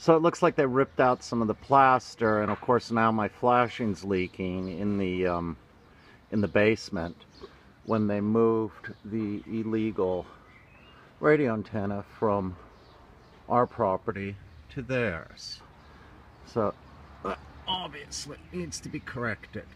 So it looks like they ripped out some of the plaster, and of course now my flashing's leaking in the um, in the basement when they moved the illegal radio antenna from our property to theirs. So that obviously needs to be corrected.